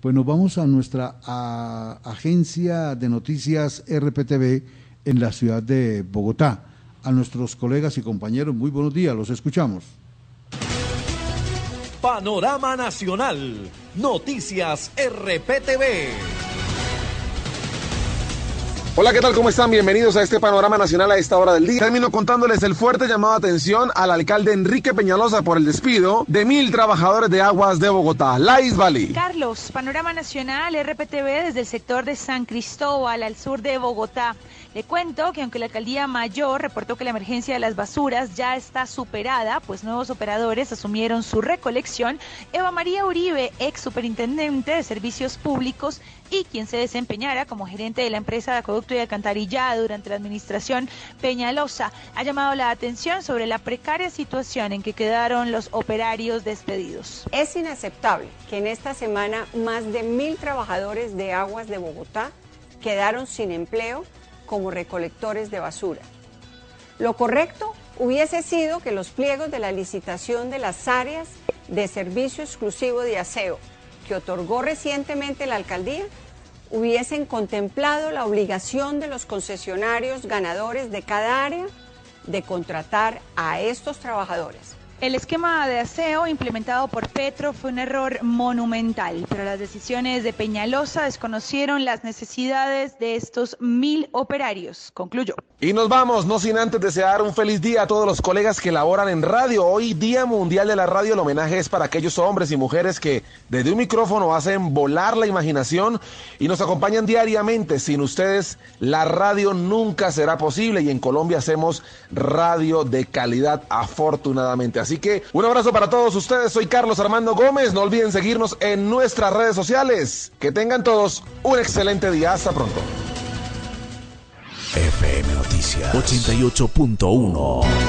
Pues nos vamos a nuestra agencia de noticias RPTV en la ciudad de Bogotá. A nuestros colegas y compañeros, muy buenos días, los escuchamos. Panorama Nacional, Noticias RPTV. Hola, ¿qué tal? ¿Cómo están? Bienvenidos a este panorama nacional a esta hora del día. Termino contándoles el fuerte llamado de atención al alcalde Enrique Peñalosa por el despido de mil trabajadores de aguas de Bogotá, Lais Valley. Carlos, panorama nacional, RPTV desde el sector de San Cristóbal, al sur de Bogotá. Le cuento que aunque la alcaldía mayor reportó que la emergencia de las basuras ya está superada, pues nuevos operadores asumieron su recolección, Eva María Uribe, ex superintendente de servicios públicos y quien se desempeñara como gerente de la empresa de acueducto y alcantarillado durante la administración Peñalosa, ha llamado la atención sobre la precaria situación en que quedaron los operarios despedidos. Es inaceptable que en esta semana más de mil trabajadores de aguas de Bogotá quedaron sin empleo como recolectores de basura. Lo correcto hubiese sido que los pliegos de la licitación de las áreas de servicio exclusivo de aseo que otorgó recientemente la alcaldía hubiesen contemplado la obligación de los concesionarios ganadores de cada área de contratar a estos trabajadores. El esquema de aseo implementado por Petro fue un error monumental, pero las decisiones de Peñalosa desconocieron las necesidades de estos mil operarios, concluyó. Y nos vamos, no sin antes desear un feliz día a todos los colegas que laboran en radio. Hoy, Día Mundial de la Radio, el homenaje es para aquellos hombres y mujeres que desde un micrófono hacen volar la imaginación y nos acompañan diariamente. Sin ustedes, la radio nunca será posible y en Colombia hacemos radio de calidad, afortunadamente. Así que un abrazo para todos ustedes. Soy Carlos Armando Gómez. No olviden seguirnos en nuestras redes sociales. Que tengan todos un excelente día. Hasta pronto. FM Noticias 88.1